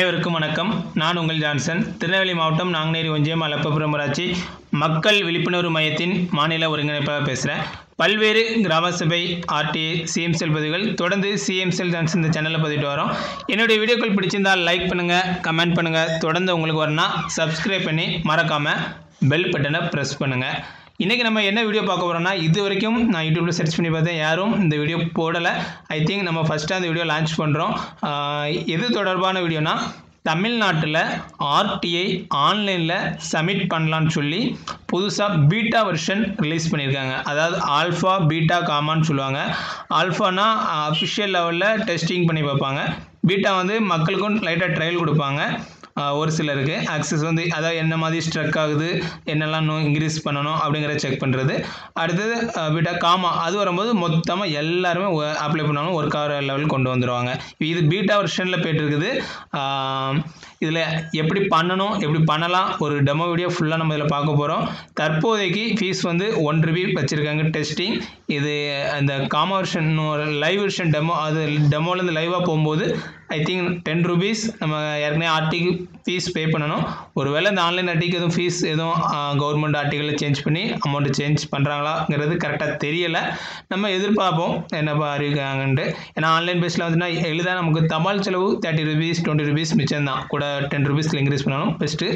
அனைவருக்கும் வணக்கம். நான் உங்கள் ஜான்சன். திருநெல்வேலி மாவட்டம் நாங்குநேரி ஒன்றியம் அலப்பபுரம் ஊராட்சி மக்கள் விழிப்புணர்வு மையத்தின் மாநில ஒருங்கிணைப்பாக பேசுகிறேன் பல்வேறு கிராம சபை ஆர்டிஏ சிஎம்செல் பதிவுகள் தொடர்ந்து சிஎம்செல் ஜான்சன் இந்த சேனலில் பதிவிட்டு வரோம். என்னுடைய வீடியோக்கள் பிடிச்சிருந்தால் லைக் பண்ணுங்கள் கமெண்ட் பண்ணுங்கள் தொடர்ந்து உங்களுக்கு வரணும்னா சப்ஸ்கிரைப் பண்ணி மறக்காமல் பெல் பட்டனை ப்ரெஸ் பண்ணுங்கள் இன்றைக்கி நம்ம என்ன வீடியோ பார்க்க போகிறோம்னா இது வரைக்கும் நான் யூடியூப்பில் சர்ச் பண்ணி பார்த்தேன். யாரும் இந்த வீடியோ போடலை. ஐ திங்க் நம்ம ஃபஸ்ட்டாக அந்த வீடியோ லான்ச் பண்ணுறோம் எது தொடர்பான வீடியோனா தமிழ்நாட்டில் ஆர்டிஐ ஆன்லைனில் சப்மிட் பண்ணலான்னு சொல்லி புதுசாக பீட்டா வெர்ஷன் ரிலீஸ் பண்ணியிருக்காங்க. அதாவது ஆல்ஃபா பீட்டா காமான்னு சொல்லுவாங்க. ஆல்ஃபானா அஃபிஷியல் லெவலில் டெஸ்டிங் பண்ணி பார்ப்பாங்க. பீட்டா வந்து மக்களுக்கும் லைட்டாக ட்ரையல் கொடுப்பாங்க. ஒரு சிலருக்கு ஆக்சஸ் வந்து அதாவது என்ன மாதிரி ஸ்ட்ரக் ஆகுது என்னெல்லாம் நோ இன்க்ரீஸ் பண்ணணும் அப்படிங்கிறத செக் பண்ணுறது அடுத்தது பீட்டா காமா அது வரும்போது மொத்தமாக எல்லாருமே அப்ளை பண்ணாலும் ஒர்க் ஆகிற லெவல் கொண்டு வந்துடுவாங்க இது பீட்டா வெர்ஷனில் போயிட்டு இருக்குது. இதில் எப்படி பண்ணணும் எப்படி பண்ணலாம் ஒரு டெமோ வீடியோ ஃபுல்லாக நம்ம இதில் பார்க்க போகிறோம் தற்போதைக்கு ஃபீஸ் வந்து ஒன் ருபி வச்சுருக்காங்க டெஸ்டிங் இது அந்த gamma version live version demo அது டெமோலேருந்து லைவாக போகும்போது ஐ திங்க் டென் ருபீஸ் நம்ம ஏற்கனவே ஆர்டிக்கு ஃபீஸ் பே பண்ணணும். ஒருவேளை இந்த ஆன்லைன் ஆர்டிக்கு எதுவும் ஃபீஸ் எதுவும் கவர்மெண்ட் ஆர்டிகளில் சேஞ்ச் பண்ணி அமௌண்ட்டு சேஞ்ச் பண்ணுறாங்களாங்கிறது கரெக்டாக தெரியலை. நம்ம எதிர்பார்ப்போம் என்ன அறிவிக்காங்கன்ட்டு ஏன்னா ஆன்லைன் பேஸில் வந்துன்னா எளிதாக நமக்கு தபால் செலவு தேர்ட்டி ருபீஸ் டுவெண்ட்டி ருபீஸ் மிச்சம் தான். கூட டென் ருபீஸில் இன்க்ரீஸ் பண்ணாலும் பெஸ்ட்டு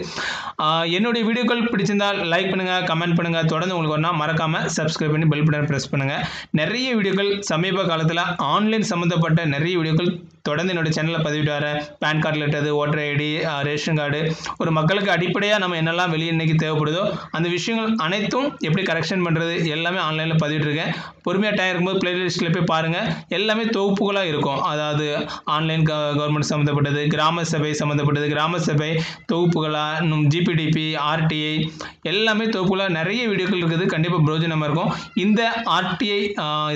என்னுடைய வீடியோக்கள் பிடிச்சிருந்தால் லைக் பண்ணுங்கள் கமெண்ட் பண்ணுங்கள் தொடர்ந்து உங்களுக்கு ஒன்றா மறக்காமல் சப்ஸ்கிரைப் பண்ணி பெல் பட்டன் ப்ரெஸ் பண்ணுங்கள் நிறைய வீடியோக்கள் சமீப காலத்தில் ஆன்லைன் சம்மந்தப்பட்ட நிறைய வீடியோக்கள் தொடர்ந்து என்னோட சேனலில் பதிவிட்டு வர PAN card letter voter ID ration card ஒரு மக்களுக்கு அடிப்படையாக நம்ம என்னெல்லாம் வெளியே இன்னைக்கு தேவைப்படுதோ அந்த விஷயங்கள் அனைத்தும் எப்படி கரெக்ஷன் பண்ணுறது எல்லாமே ஆன்லைனில் பதிவிட்டுருக்கேன் பொறுமையாக டைம் இருக்கும்போது பிளேலிஸ்ட்டில் போய் பாருங்கள் எல்லாமே தொகுப்புகளாக இருக்கும். அதாவது ஆன்லைன் க கவர்மெண்ட் சம்மந்தப்பட்டது கிராம சபை சம்மந்தப்பட்டது கிராம சபை தொகுப்புகளாக இன்னும் ஜிபிடிபி ஆர்டிஐ எல்லாமே தொகுப்புகளாக நிறைய வீடியோக்கள் இருக்குது. கண்டிப்பாக பிரோஜனமாக இருக்கும். இந்த ஆர்டிஐ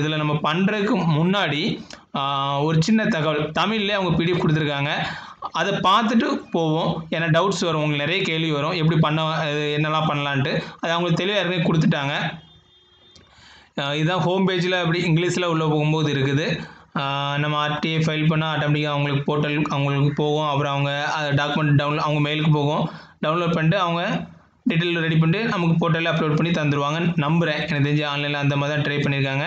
இதில் நம்ம பண்ணுறதுக்கு முன்னாடி ஒரு சின்ன தகவல். தமிழ்லேயே அவங்க பிடிஎஃப் கொடுத்துருக்காங்க. அதை பார்த்துட்டு போவோம். ஏன்னா டவுட்ஸ் வரும். உங்களுக்கு நிறைய கேள்வி வரும். எப்படி பண்ண என்னெல்லாம் பண்ணலான்ட்டு. அது அவங்களுக்கு தெளிவாக இறங்கி கொடுத்துட்டாங்க. இதுதான் ஹோம் பேஜில் அப்படி இங்கிலீஷில் உள்ளே போகும்போது இருக்குது. நம்ம ஆர்டிஐ ஃபைல் பண்ணால் ஆட்டோமேட்டிக்காக அவங்களுக்கு போர்ட்டல் அவங்களுக்கு போகும். அப்புறம் அவங்க டாக்குமெண்ட் டவுன்லோட் அவங்க மெயிலுக்கு போகும். டவுன்லோட் பண்ணிட்டு அவங்க டீட்டெயில் ரெடி பண்ணிட்டு நமக்கு போர்ட்டலில் அப்லோட் பண்ணி தந்துடுவாங்கன்னு நம்புகிறேன் எனக்கு தெரிஞ்சு ஆன்லைனில் அந்த மாதிரி தான் ட்ரை பண்ணியிருக்காங்க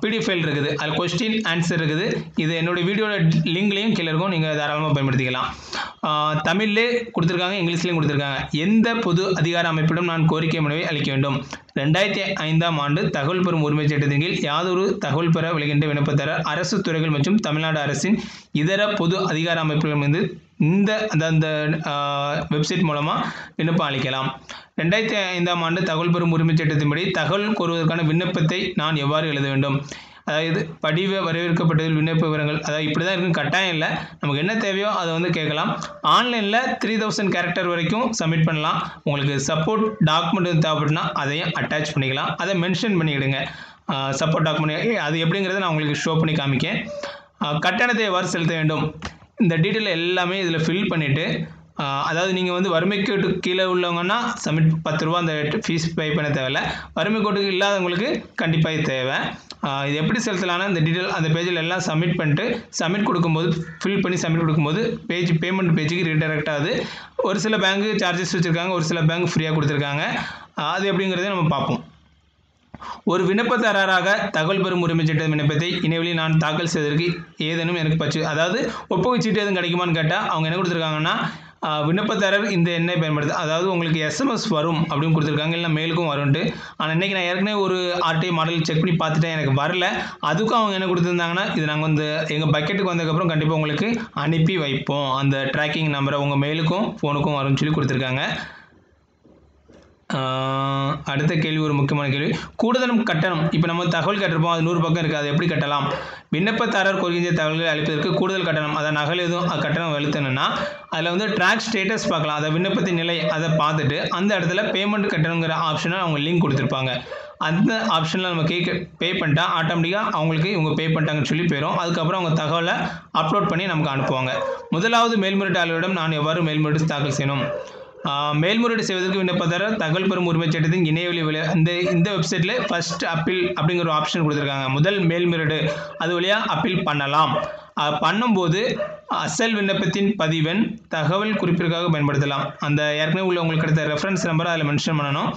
பிடிஎஃப் ஃபைல் இருக்குது. அதில் கொஸ்டின் ஆன்சர் இருக்குது. இது என்னோடய வீடியோட லிங்க்லேயும் கீழே இருக்கும். நீங்கள் தாராளமாக பயன்படுத்திக்கலாம். தமிழ்லே கொடுத்துருக்காங்க இங்கிலீஷ்லேயும் கொடுத்துருக்காங்க. எந்த பொது அதிகார அமைப்பிடம் நான் கோரிக்கை மனுவை அளிக்க வேண்டும்? ரெண்டாயிரத்தி ஐந்தாம் ஆண்டு தகவல் பெறும் உரிமை சட்டத்தின் கீழ் யாதொரு தகவல் பெற விளைகின்ற விண்ணப்பத்தர அரசு துறைகள் மற்றும் தமிழ்நாடு அரசின் இதர பொது அதிகார அமைப்புகள் மீது இந்த அந்த வெப்சைட் மூலமாக விண்ணப்பம் அளிக்கலாம். ரெண்டாயிரத்தி ஐந்தாம் ஆண்டு தகவல் பெறும் உரிமை சட்டத்தின்படி தகவல் கோருவதற்கான விண்ணப்பத்தை நான் எவ்வாறு எழுத வேண்டும்? அதாவது படிவ வரவேற்கப்பட்டதில் விண்ணப்ப விவரங்கள் அதாவது இப்படி தான் இருக்கும் கட்டாயம் இல்லை. நமக்கு என்ன தேவையோ அதை வந்து கேட்கலாம். ஆன்லைனில் த்ரீ தௌசண்ட் கேரக்டர் வரைக்கும் சப்மிட் பண்ணலாம். உங்களுக்கு சப்போர்ட் டாக்குமெண்ட் தேவைப்பட்டுனா அதையும் அட்டாச் பண்ணிக்கலாம். அதை மென்ஷன் பண்ணிவிடுங்க சப்போர்ட் டாக்குமெண்ட் அது எப்படிங்கிறத நான் உங்களுக்கு ஷோ பண்ணி காமிக்கேன். கட்டணத்தை எவ்வாறு செலுத்த வேண்டும்? இந்த டீட்டெயில் எல்லாமே இதில் ஃபில் பண்ணிவிட்டு அதாவது நீங்கள் வந்து வறுமைக்கு கீழே உள்ளவங்கன்னா சப்மிட் பத்து ரூபா அந்த ஃபீஸ் பே பண்ண தேவையில்ல. வறுமை கோட்டுக்கு இல்லாதவங்களுக்கு கண்டிப்பாக இது தேவை. இது எப்படி செலுத்தலாம்னா இந்த டீட்டெயில் அந்த பேஜில் எல்லாம் சப்மிட் பண்ணிட்டு சப்மிட் கொடுக்கும்போது ஃபில் பண்ணி சப்மிட் கொடுக்கும்போது பேஜ் பேமெண்ட் பேஜுக்கு ரீடைரக்ட் ஆகுது. ஒரு சில பேங்க்கு சார்ஜஸ் வச்சுருக்காங்க ஒரு சில பேங்க் ஃப்ரீயாக கொடுத்துருக்காங்க. அது எப்படிங்கிறத நம்ம பார்ப்போம். ஒரு விண்ணப்பதாரராக தகவல் பெறும் உரிமை சட்ட விண்ணப்பத்தை இணையவழி நான் தாக்கல் செய்வதற்கு ஏதேனும் எனக்கு பச்சு அதாவது ஒப்புகை சீட்டு எதுவும் கிடைக்குமான்னு கேட்டால் அவங்க என்ன கொடுத்துருக்காங்கன்னா விண்ணப்பதாரர் இந்த எண்ணை பயன்படுத்து அதாவது உங்களுக்கு எஸ்எம்எஸ் வரும் அப்படின்னு கொடுத்துருக்காங்க இல்லை மெயிலுக்கும் வரும்ட்டு ஆனால் இன்றைக்கி நான் ஏற்கனவே ஒரு ஆர்டிஐ மாடல் செக் பண்ணி பார்த்துட்டேன் எனக்கு வரல. அதுக்கும் அவங்க என்ன கொடுத்துருந்தாங்கன்னா இது நாங்கள் வந்து எங்கள் பக்கெட்டுக்கு வந்ததுக்கப்புறம் கண்டிப்பாக உங்களுக்கு அனுப்பி வைப்போம். அந்த ட்ராக்கிங் நம்பரை உங்கள் மெயிலுக்கும் ஃபோனுக்கும் வரும்னு சொல்லி கொடுத்துருக்காங்க. அடுத்த கேள்வி ஒரு முக்கியமான கேள்வி. கூடுதலும் கட்டணம். இப்போ நம்ம தகவல் கட்டிருப்போம் அது நூறு பக்கம் இருக்குது அது எப்படி கட்டலாம்? விண்ணப்பதாரர் கோருகின்ற தகவல்களை அளிப்பதற்கு கூடுதல் கட்டணம். அதை நகல் எதுவும் கட்டணம் வெளுத்தணும்னா அதில் வந்து ட்ராக் ஸ்டேட்டஸ் பார்க்கலாம். அதை விண்ணப்பத்தின் நிலை அதை பார்த்துட்டு அந்த இடத்துல பேமெண்ட் கட்டணுங்கிற ஆப்ஷனை அவங்க லிங்க் கொடுத்துருப்பாங்க. அந்த ஆப்ஷனில் நம்ம கேட்க பே பண்ணிட்டா ஆட்டோமேட்டிக்காக அவங்களுக்கு இவங்க பே பண்ணிட்டாங்கன்னு சொல்லி போயிடும் அதுக்கப்புறம் அவங்க தகவலை அப்லோட் பண்ணி நமக்கு அனுப்புவாங்க. முதலாவது மேல்முறையீட்டாளரிடம் நான் எவ்வாறு மேல்முறையீடு தாக்கல் செய்யணும்? மேல்முறையீடு செய்வதற்கு விண்ணப்பதாரர் தகவல் பெறும் உரிமை சட்டத்தின் இணையவழி விலை இந்த இந்த வெப்சைட்டில் ஃபர்ஸ்ட் அப்பீல் அப்படிங்கிற ஒரு ஆப்ஷன் கொடுத்துருக்காங்க. முதல் மேல்முறையீடு அது வழியாக அப்பீல் பண்ணலாம். பண்ணும்போது அசல் விண்ணப்பத்தின் பதிவெண் தகவல் குறிப்பிற்காக பயன்படுத்தலாம். அந்த ஏற்கனவே உள்ள உங்களுக்கு கிடைத்த ரெஃபரன்ஸ் நம்பரை அதில் மென்ஷன் பண்ணணும்.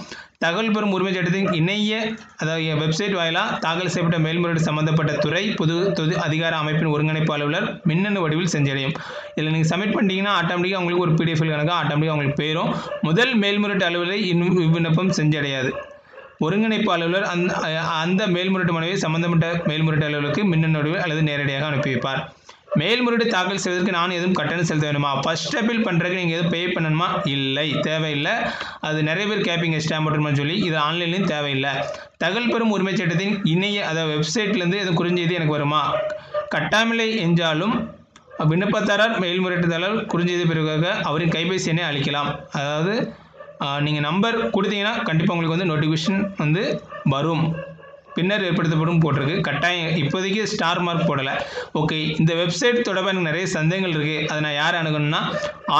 தகவல் பெறும் உரிமை சட்டத்தின் இணைய அதாவது வெப்சைட் வாயிலாக தாக்கல் செய்யப்பட்ட மேல்முறையீடு சம்பந்தப்பட்ட துறை பொது தொது அதிகார அமைப்பின் ஒருங்கிணைப்பு அலுவலர் மின்னணு வடிவில் செஞ்சடையும் இதில் நீங்கள் சப்மிட் பண்ணிட்டீங்கன்னா ஆட்டோமேட்டிக்காக உங்களுக்கு ஒரு பிடிஎஃப் கணக்காக ஆட்டோமேட்டிக்காக உங்களுக்கு போயிடும் முதல் மேல்முறையீட்டு அலுவலரை இன்னும் விண்ணப்பம் செஞ்சடையாது ஒருங்கிணைப்பு அலுவலர் அந்த அந்த மேல்முறையீட்டு மனைவி சம்பந்தப்பட்ட மேல்முறையீட்டு அலுவலருக்கு மின்னணு வடிவில் அல்லது நேரடியாக அனுப்பி வைப்பார். மேல்முறையீடு தாக்கல் செய்வதற்கு நான் எதுவும் கட்டணம் செலுத்த வேணுமா ஃபர்ஸ்ட் அப்பீல் பண்ணுறதுக்கு நீங்கள் எதுவும் பே பண்ணணுமா? இல்லை. தேவையில்லை. அது நிறைய பேர் கேட்பீங்க ஸ்டாம்ப் போட்டுமான்னு சொல்லி. இது ஆன்லைன்லேயும் தேவையில்லை. தகவல் பெறும் உரிமை சட்டத்தின் இணைய அதாவது வெப்சைட்லேருந்து எதுவும் குறிஞ்செய்தி எனக்கு வருமா? கட்டாமலை என்றாலும் விண்ணப்பத்தாரர் மேல்முறையீட்டுதாரர் குறிஞ்செய்தி பிறகாக அவரின் கைபேசி எண்ணை அளிக்கலாம். அதாவது நீங்கள் நம்பர் கொடுத்தீங்கன்னா கண்டிப்பாக உங்களுக்கு வந்து நோட்டிஃபிகேஷன் வந்து வரும். பின்னர் ஏற்படுத்தப்படும் போட்டிருக்கு. கட்டாயம் இப்போதைக்கு ஸ்டார் மார்க் போடலை. ஓகே இந்த வெப்சைட் தொடர்பாக எனக்கு நிறைய சந்தேகங்கள் இருக்குது அதை நான் யார் அணுகணும்னா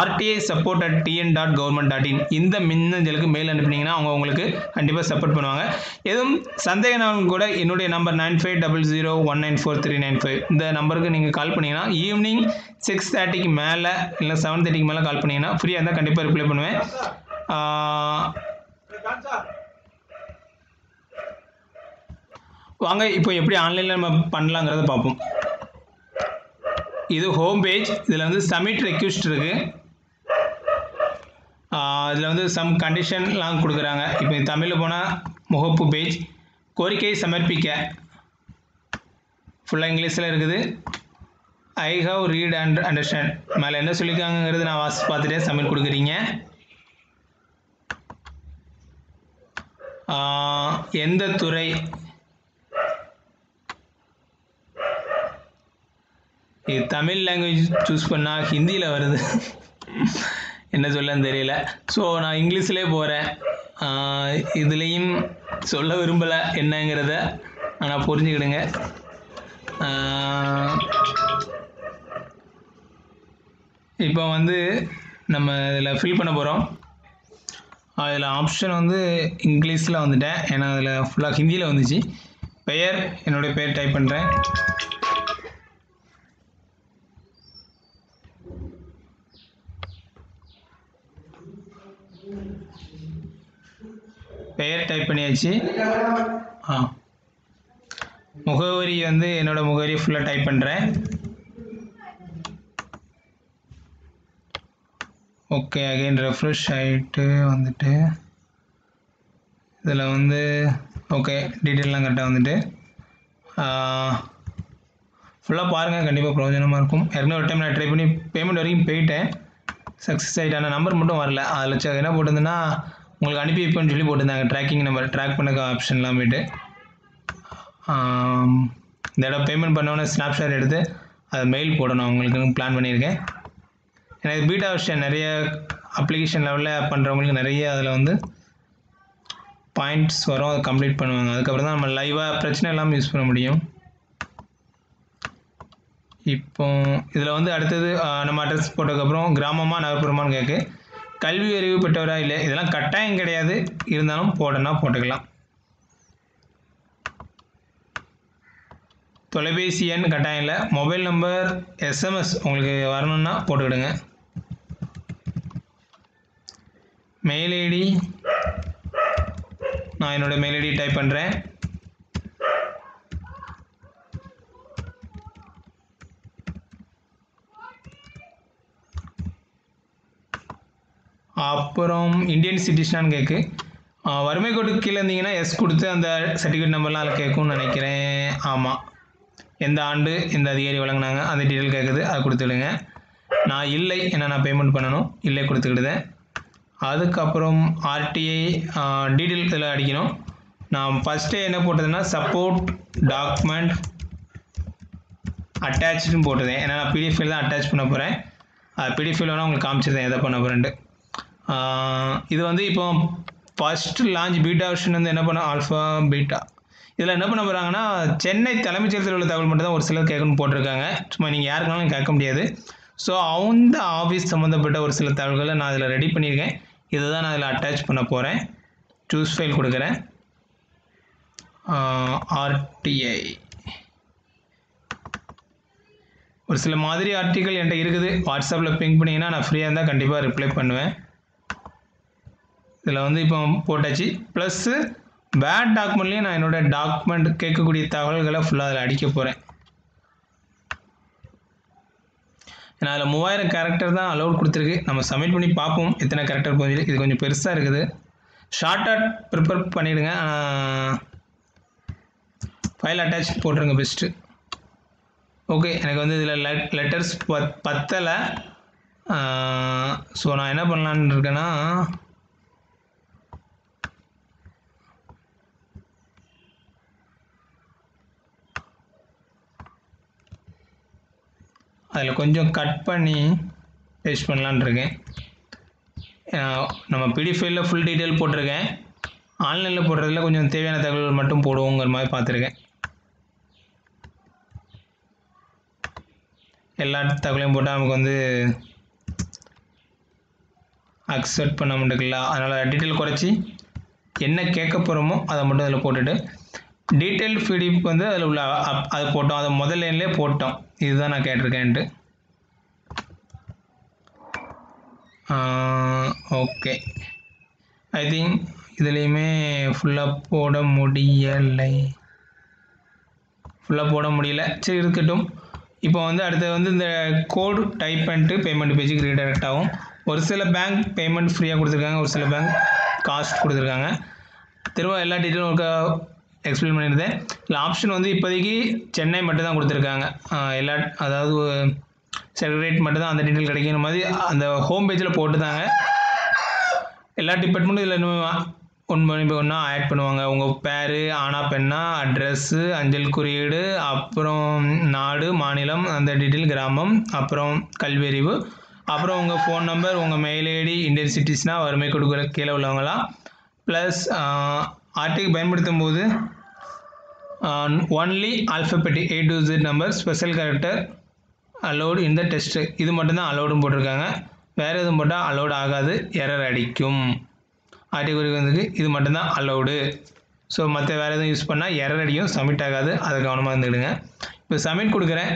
RTI support at TN dot government dot in இந்த மின்னஞ்சலுக்கு மெயில் அனுப்புனீங்கன்னா அவங்க உங்களுக்கு கண்டிப்பாக சப்போர்ட் பண்ணுவாங்க. எதுவும் சந்தேகனாலும் கூட என்னுடைய number nine five double zero one nine four three nine five இந்த நம்பருக்கு நீங்கள் கால் பண்ணிங்கன்னா ஈவினிங் சிக்ஸ் தேர்ட்டிக்கு மேலே இல்லை செவன் தேர்ட்டிக்கு மேலே கால் பண்ணிங்கன்னா ஃப்ரீயாக இருந்தால் கண்டிப்பாக ரிப்ளை பண்ணுவேன். வாங்க இப்போ எப்படி ஆன்லைனில் நம்ம பண்ணலாங்கிறத பார்ப்போம். இது ஹோம் பேஜ் இதில் வந்து சப்மிட் ரெக்யூஸ்ட் இருக்குது இதில் வந்து சம் கண்டிஷன்லாம் கொடுக்குறாங்க. இப்போ தமிழில் போனால் முகப்பு பேஜ் கோரிக்கை சமர்ப்பிக்க. ஃபுல்லாக இங்கிலீஷில் இருக்குது. I have read and understand மேலே என்ன சொல்லியிருக்காங்கிறது நான் வாசி பார்த்துட்டே சப்மிட் கொடுக்குறீங்க. எந்த துறை இது தமிழ் லாங்குவேஜ் சூஸ் பண்ணால் ஹிந்தியில் வருது. என்ன சொல்லன்னு தெரியல. ஸோ நான் இங்கிலீஷ்லேயே போகிறேன் இதுலேயும் சொல்ல விரும்பலை என்னங்கிறத ஆனால் புரிஞ்சுக்கிடுங்க. இப்போ வந்து நம்ம இதில் ஃபில் பண்ண போகிறோம் அதில் ஆப்ஷன் வந்து இங்கிலீஷில் வந்துட்டேன். ஏன்னா அதில் ஃபுல்லாக ஹிந்தியில் வந்துச்சு. பெயர் என்னுடைய பெயர் டைப் பண்ணுறேன் பெயர் டைப் பண்ணியாச்சு ஆ. முகவரி வந்து என்னோடய முகவரி ஃபுல்லாக டைப் பண்ணுறேன் ஓகே அகைன் ரெஃப்ரெஷ் ஆகிட்டு வந்துட்டு இதில் வந்து ஓகே டீட்டெயிலெலாம் கரெக்டாக வந்துட்டு ஃபுல்லாக பாருங்கள் கண்டிப்பாக பிரயோஜனமாக இருக்கும். ஏற்கனவே ஒரு டைம் நான் ட்ரை பண்ணி பேமெண்ட் வரைக்கும் போயிட்டேன். சக்ஸஸ் ஆகிட்டு ஆனால் நம்பர் மட்டும் வரல. அதில் என்ன போட்டிருந்தேன்னா உங்களுக்கு அனுப்பி வைப்பேன்னு சொல்லி போட்டிருந்தாங்க. ட்ராக்கிங் நம்பர் ட்ராக் பண்ண ஆப்ஷன்லாம் போயிட்டு. இந்த இடம் பேமெண்ட் பண்ணோன்னே ஸ்னாப்ஷாட் எடுத்து அதை மெயில் போடணும். அவங்களுக்கு பிளான் பண்ணியிருக்கேன். எனக்கு பீட்டா விஷயம் நிறைய அப்ளிகேஷன் லெவலில் பண்ணுறவங்களுக்கு நிறைய அதில் வந்து பாயிண்ட்ஸ் வரும். அதை கம்ப்ளீட் பண்ணுவாங்க. அதுக்கப்புறம் தான் நம்ம லைவாக பிரச்சனை இல்லாமல் யூஸ் பண்ண முடியும். இப்போ இதில் வந்து அடுத்தது நம்ம அட்ரஸ் போட்டதுக்கப்புறம் கிராமமாக நகர்ப்புறமான்னு கேட்கு கல்வி அறிவு பெற்றவரா இல்லை இதெல்லாம் கட்டாயம் கிடையாது. இருந்தாலும் போடனா போட்டுக்கலாம். தொலைபேசி எண் கட்டாயம் இல்லை. மொபைல் நம்பர் எஸ்எம்எஸ் உங்களுக்கு வரணும்னா போட்டுக்கிடுங்க. மெயில் ஐடி நான் என்னோட மெயில் ஐடி டைப் பண்ணுறேன் அப்புறம் இந்தியன் சிட்டிசனான்னு கேட்கு வறுமை கோட்டுக்கு கீழே இருந்தீங்கன்னா எஸ் கொடுத்து அந்த சர்டிஃபிகேட் நம்பர்லாம் அதில் கேட்கும்னு நினைக்கிறேன். ஆமாம் எந்த ஆண்டு எந்த அதிகாரி வழங்கினாங்க அந்த டீட்டெயில் கேட்குது அதை கொடுத்துடுங்க நான் இல்லை ஏன்னா நான் பேமெண்ட் பண்ணணும். இல்லை கொடுத்துக்கிடுதேன். அதுக்கப்புறம் ஆர்டிஐ டீட்டெயில் இதில் அடிக்கணும். நான் ஃபஸ்ட்டே என்ன போட்டதுன்னா சப்போர்ட் டாக்குமெண்ட் அட்டாச்சுன்னு போட்டதேன் ஏன்னா நான் பிடிஎஃப் தான் அட்டாச் பண்ண போகிறேன் பிடிஎஃப் வேணால் உங்களுக்கு காமிச்சிருந்தேன் எதை பண்ண போகிறேன்ட்டு இது வந்து இப்போ ஃபர்ஸ்ட் லான்ச் பீட்டா வெர்ஷன் வந்து என்ன பண்ண ஆல்ஃபா பீட்டா இதில் என்ன பண்ண போகிறாங்கன்னா சென்னை தலைமைச் செயலத்தில் உள்ள தகவல் மட்டும் தான் ஒரு சிலர் கேட்கணும்னு போட்டிருக்காங்க. சும்மா நீங்கள் யாருக்குனாலும் கேட்க முடியாது. ஸோ அந்த ஆஃபீஸ் சம்மந்தப்பட்ட ஒரு சில தகவல்களை நான் இதில் ரெடி பண்ணியிருக்கேன். இதை தான் நான் இதில் அட்டாச் பண்ண போகிறேன் சூஸ் ஃபைல் கொடுக்குறேன். ஆர்டிஐ ஒரு சில மாதிரி ஆர்டிக்கல் என்கிட்ட இருக்குது. வாட்ஸ்அப்பில் பிங்க் பண்ணிங்கன்னா நான் ஃப்ரீயாக இருந்தால் கண்டிப்பாக ரிப்ளை பண்ணுவேன். இதில் வந்து இப்போ போட்டாச்சு. ப்ளஸ்ஸு பேட் டாக்குமெண்ட்லேயும் நான் என்னோடய டாக்குமெண்ட் கேட்கக்கூடிய தகவல்களை ஃபுல்லாக அதில் அடிக்க போகிறேன் ஏன்னா அதில் மூவாயிரம் கேரக்டர் தான் அலோட் கொடுத்துருக்கு. நம்ம சப்மிட் பண்ணி பார்ப்போம். எத்தனை கேரக்டர் போகுது இது கொஞ்சம் பெருசாக இருக்குது. ஷார்ட்டாக ப்ரிப்பேர் பண்ணிவிடுங்க ஃபைல் அட்டாச் போட்டுருங்க பெஸ்ட்டு ஓகே எனக்கு வந்து இதில் லெட் லெட்டர்ஸ் பத் பத்தலை. ஸோ நான் என்ன பண்ணலான்னு இருக்கேன்னா அதில் கொஞ்சம் கட் பண்ணி பேஸ்ட் பண்ணலான்னு இருக்கேன். நம்ம பிடிஎஃப் ஃபைலில் ஃபுல் டீட்டெயில் போட்டிருக்கேன். ஆன்லைனில் போடுறதுல கொஞ்சம் தேவையான தகவல்கள் மட்டும் போடுவோங்கிற மாதிரி பார்த்துருக்கேன். எல்லா தகவலையும் போட்டால் நமக்கு வந்து அக்செப்ட் பண்ண முடியல. அதனால் டீட்டெயில் குறைச்சி என்ன கேட்க போகிறோமோ அதை மட்டும் அதில் போட்டுட்டு டீட்டெயில் ஃபீடிப் வந்து அதில் உள்ள அப் அது போட்டோம். அதை முதல் லைன்லேயே போட்டோம். இதுதான் நான் கேட்டிருக்கேன்ட்டு. ஓகே. ஐ திங்க் இதுலேயுமே ஃபுல்லாக போட முடியலை. ஃபுல்லாக போட முடியல. சரி இருக்கட்டும். இப்போ வந்து அடுத்து வந்து இந்த கோடு டைப் பண்ணிட்டு பேமெண்ட் பேஜுக்கு ரீடைரக்ட் ஆகும். ஒரு சில பேங்க் பேமெண்ட் ஃப்ரீயாக கொடுத்துருக்காங்க ஒரு சில பேங்க் காஸ்ட் கொடுத்துருக்காங்க. திரும்ப எல்லா டீட்டெயிலும் ஒருக்கா எக்ஸ்பிளைன் பண்ணியிருந்தேன். இல்லை ஆப்ஷன் வந்து இப்போதைக்கு சென்னை மட்டும் தான் கொடுத்துருக்காங்க எல்லா அதாவது செக்ரட்டரியேட் மட்டும் தான் அந்த டீட்டெயில் கிடைக்கிற மாதிரி அந்த ஹோம் பேஜில் போட்டுதாங்க. எல்லா டிபார்ட்மெண்ட்டும் இதில் இன்னும் ஒன் பண்ணி ஒன்றா ஆட் பண்ணுவாங்க. உங்கள் பேர் ஆனா பெண்ணா அட்ரஸ்ஸு அஞ்சல் குறியீடு அப்புறம் நாடு மாநிலம் அந்த டீட்டெயில் கிராமம் அப்புறம் கல்வியறிவு அப்புறம் உங்கள் ஃபோன் நம்பர் உங்கள் மெயில் ஐடி இந்தியன் சிட்டிஸ்னால் வறுமை கொடுக்குற கீழே உள்ளவங்களாம் ப்ளஸ் ஆர்டிக்கு பயன்படுத்தும் போது only alphabetic A to Z number special character allowed இந்த டெஸ்ட்டு இது மட்டும்தான் அலோடுன்னு போட்டிருக்காங்க. வேறு எதுவும் போட்டால் அலோடு ஆகாது எரர் அடிக்கும். ஆர்டிக் வந்துட்டு இது மட்டும்தான் அலோடு ஸோ மற்ற வேறு எதுவும் யூஸ் பண்ணால் எரர் அடிக்கும் சப்மிட் ஆகாது. அதை கவனமாக இருந்துக்கிடுங்க. இப்போ சப்மிட் கொடுக்குறேன்.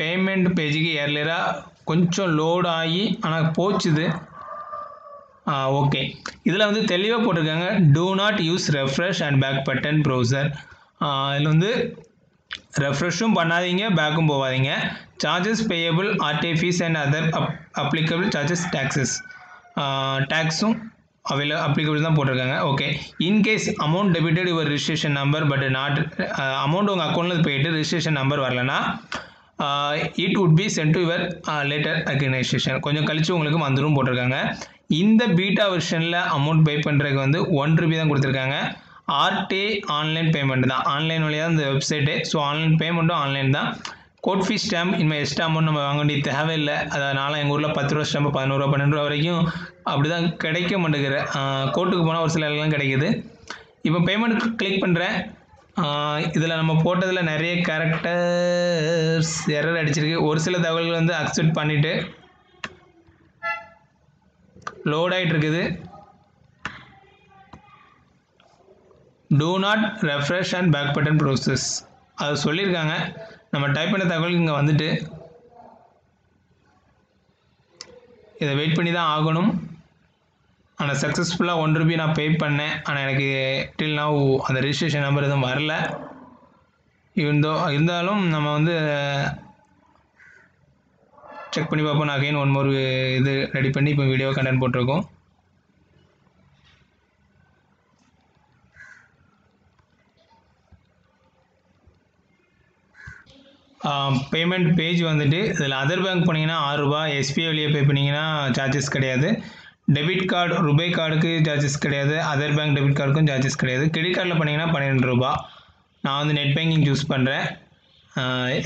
பேமெண்ட் பேஜுக்கு ஏர்லியராக கொஞ்சம் லோட் ஆகி ஆனால் போச்சுது. ஓகே. இதில் வந்து தெளிவாக போட்டிருக்காங்க do not use refresh and back button browser இதில் வந்து ரெஃப்ரெஷும் பண்ணாதீங்க பேக்கும் போகாதீங்க. Charges payable RTI fee and other up applicable charges taxes டேக்ஸும் அவைல அப்ளிகபிள் தான் போட்டிருக்காங்க. Okay. In case amount debited your registration number but not amount உங்கள் அக்கௌண்ட்டில் போயிட்டு ரிஜிஸ்ட்ரேஷன் நம்பர் வரலன்னா it would be sent to your later organisation கொஞ்சம் கழித்து உங்களுக்கு வந்துடும் போட்டிருக்காங்க. இந்த பீட்டா வெர்ஷனில் அமௌண்ட் பே பண்ணுறதுக்கு வந்து ஒன் ருபி தான் கொடுத்துருக்காங்க. ஆர்டே ஆன்லைன் பேமெண்ட் தான். ஆன்லைன் வழியாக தான் இந்த வெப்சைட்டு ஸோ ஆன்லைன் பேமெண்ட்டும் ஆன்லைன் தான். கோட் ஃபீஸ் ஸ்டாம்ப் இனிமேல் எக்ஸ்ட்ரா அமௌண்ட் நம்ம வாங்க வேண்டிய தேவையில்லை. அதனால் எங்கள் ஊரில் பத்து ரூபா ஸ்டாம்பு பதினோருவா பன்னெண்டு ரூபா வரைக்கும் அப்படி தான் கிடைக்க மாட்டேங்கிற கோர்ட்டுக்கு போனால் ஒரு சில எல்லாம் கிடைக்குது. இப்போ பேமெண்ட் கிளிக் பண்ணுறேன் இதில் நம்ம போட்டதில் நிறைய கேரக்டர்ஸ் எரர் அடிச்சிருக்கு. ஒரு சில தகவல்கள் வந்து அக்செப்ட் பண்ணிவிட்டு லோட் ஆகிட்டு இருக்குது do not refresh and back button process அது சொல்லியிருக்காங்க. நம்ம டைப் பண்ண தகவல் இங்கே வந்துட்டு இதை வெயிட் பண்ணி தான் ஆகணும் ஆனால் சக்ஸஸ்ஃபுல்லாக ஒன் ருபி நான் பே பண்ணேன். ஆனால் எனக்கு டில் நான் அந்த ரிஜிஸ்ட்ரேஷன் நம்பர் எதுவும் வரல. இருந்தோ இருந்தாலும் நம்ம வந்து செக் பண்ணி பார்ப்போம். நான் அகைன் ஒன் மோர் இது ரெடி பண்ணி இப்போ வீடியோ கண்டென்ட் போட்டிருக்கோம். பேமெண்ட் பேஜ் வந்துட்டு இதில் அதர் பேங்க் போனீங்கன்னா ஆறுரூபா எஸ்பிஐ வழியாக பே பண்ணிங்கன்னா சார்ஜஸ் கிடையாது. டெபிட் கார்டு ருபே கார்டுக்கு சார்ஜஸ் கிடையாது. அதர் பேங்க் டெபிட் கார்டுக்கும் சார்ஜஸ் கிடையாது. கிரெடிட் கார்டில் பண்ணிங்கன்னா பன்னிரெண்டு ரூபா நான் வந்து நெட் பேங்கிங் யூஸ் பண்ணுறேன்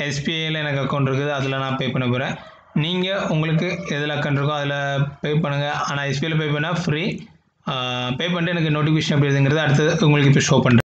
எஸ்பிஐயில் எனக்கு அக்கௌண்ட் இருக்குது. அதில் நான் பே பண்ண போகிறேன் நீங்கள் உங்களுக்கு எதில் அக்கௌண்ட் இருக்கோ அதில் பே பண்ணுங்கள் ஆனால் எஸ்பிஐயில் பே பண்ணால் ஃப்ரீ பே பண்ணிட்டு எனக்கு நோட்டிஃபிகேஷன் எப்படி இருக்குங்கிறது அடுத்தது உங்களுக்கு இப்போ ஷோ பண்ணுறேன்